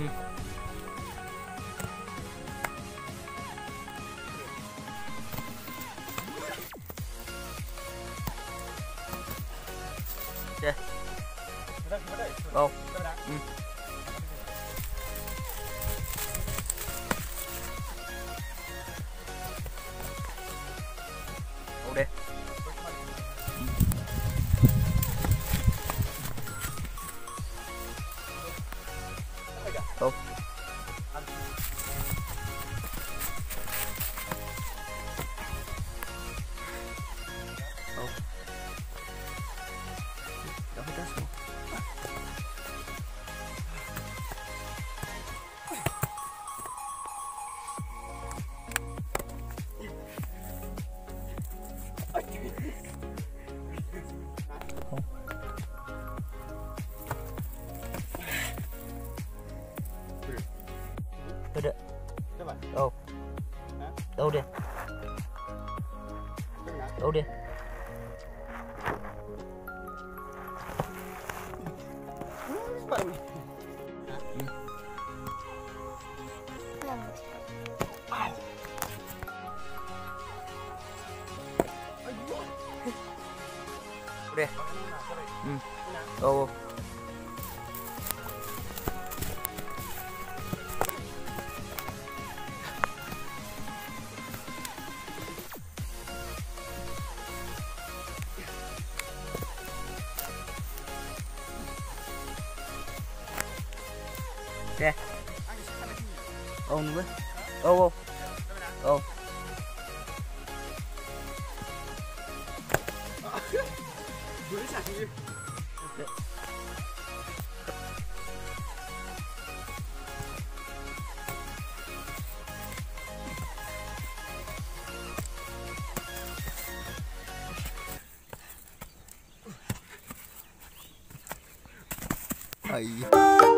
Ừ. Ok. Đâu? Ừ. Đâu đi. Đâu đi? Đâu? Đâu đi? Đâu đi? Đi? Ừ. Đâu? Ok. Ô nữa. Ô ô. Ô. Ai.